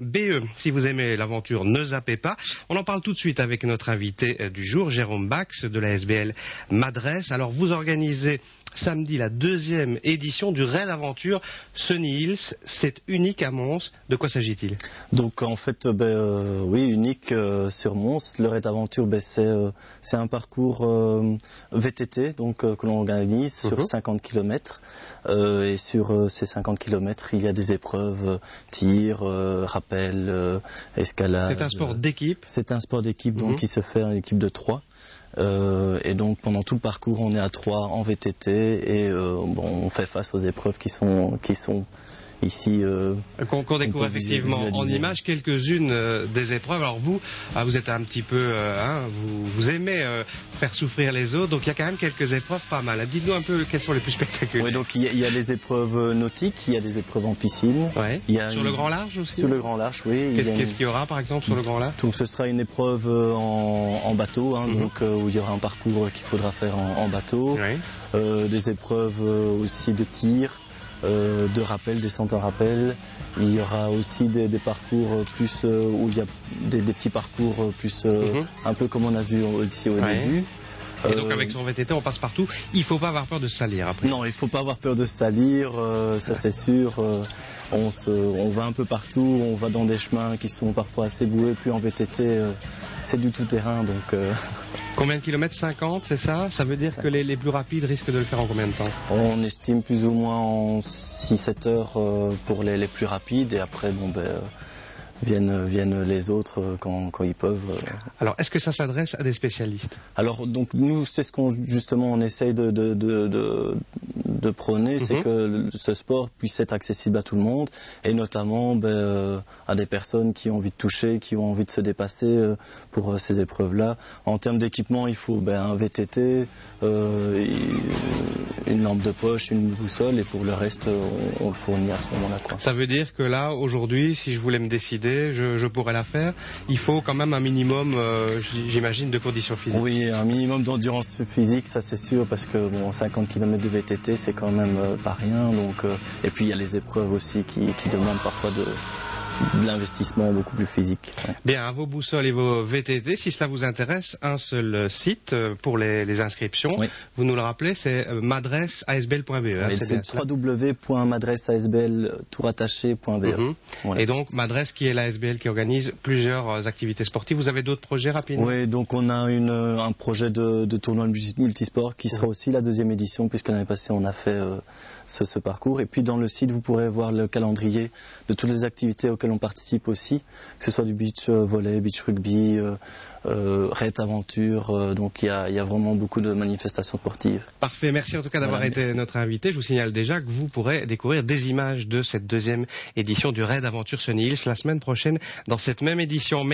BE. Si vous aimez l'aventure, ne zappez pas. On en parle tout de suite avec notre invité euh, du jour, Jérôme Bax de la SBL Madresse. Alors vous organisez samedi la deuxième édition du Raid Aventure Sunny Hills. C'est unique à Mons. De quoi s'agit-il? Donc en fait, ben, euh, oui, unique euh, sur Mons. Le Raid Aventure, ben, c'est euh, un parcours euh, VTT donc euh, que l'on organise sur Mhm. 50 km. et sur euh, ces 50 km, il y a des épreuves euh, tir, euh, rappel, euh, escalade. C'est un sport d'équipe? C'est un sport d'équipe donc Mhm. qui se fait en équipe de trois. Euh, et donc pendant tout le parcours, on est à trois en VTT et euh, on fait face aux épreuves qui sont qui sont ici. euh, Qu'on découvre effectivement en images quelques-unes euh, des épreuves. Alors vous, ah, vous êtes un petit peu, euh, hein, vous, vous aimez euh, faire souffrir les autres, donc il y a quand même quelques épreuves pas mal. Dites-nous un peu quelles sont les plus spectaculaires. ouais, donc il y, a, il y a les épreuves nautiques, il y a des épreuves en piscine. Ouais. Y a Sur une- le grand large aussi. Sur le grand large, oui. Qu'est-ce une- qu'il y aura par exemple sur le grand large? Donc ce sera une épreuve en, en bateau, hein, Mhm. donc où il y aura un parcours qu'il faudra faire en, en bateau. Ouais. Des épreuves aussi de tir, euh, de rappel, descente en rappel. Il y aura aussi des, des parcours plus euh, où il y a des, des petits parcours plus euh, Mhm. un peu comme on a vu ici au Ouais. début. Et donc Euh, avec son VTT, on passe partout. Il faut pas avoir peur de salir après. Non, il faut pas avoir peur de salir, euh, ça c'est sûr. euh, on, se, on va un peu partout, on va dans des chemins qui sont parfois assez boueux, puis en VTT euh, c'est du tout terrain, donc euh, Combien de kilomètres 50, c'est ça? Ça veut dire que les, les plus rapides risquent de le faire en combien de temps? On estime plus ou moins en 6-7 heures euh, pour les, les plus rapides, et après bon ben euh, viennent, viennent les autres euh, quand, quand ils peuvent. Alors, est-ce que ça s'adresse à des spécialistes? Alors donc nous c'est ce qu'on justement on essaye de, de, de, de, de prôner, c'est Mhm. que ce sport puisse être accessible à tout le monde et notamment ben, euh, à des personnes qui ont envie de toucher, qui ont envie de se dépasser euh, pour euh, ces épreuves-là. En termes d'équipement, il faut ben, un VTT, une lampe de poche, une boussole et pour le reste on, on le fournit à ce moment-là. Ça veut dire que là, aujourd'hui, si je voulais me décider, je, je pourrais la faire. Il faut quand même un minimum, j'imagine, de conditions physiques. Oui, un minimum d'endurance physique, ça c'est sûr, parce que bon, 50 km de VTT, c'est quand même euh, pas rien. Donc, euh, et puis il y a les épreuves aussi qui, qui demandent parfois de, de l'investissement beaucoup plus physique. ouais. Bien, à vos boussoles et vos VTT, si cela vous intéresse, un seul site euh, pour les, les inscriptions. Oui. Vous nous le rappelez, c'est euh, madresseasbl.be. hein, c'est www.madresseasbl.tourattaché.be. Mhm. Voilà. Et donc, Madresse qui est la SBL qui organise plusieurs euh, activités sportives. Vous avez d'autres projets rapidement Oui, donc on a une, un projet de, de tournoi multi- multisport qui sera aussi la deuxième édition, puisque l'année passée on a fait euh, ce, ce parcours. Et puis dans le site, vous pourrez voir le calendrier de toutes les activités auxquelles on participe aussi, que ce soit du beach euh, volley, beach rugby, euh, euh, raid aventure. euh, donc il y a, il y a vraiment beaucoup de manifestations sportives. Parfait, merci en tout cas d'avoir Voilà, été merci. notre invité. Je vous signale déjà que vous pourrez découvrir des images de cette deuxième édition du Raid Aventure Sunny Hills la semaine prochaine dans cette même édition.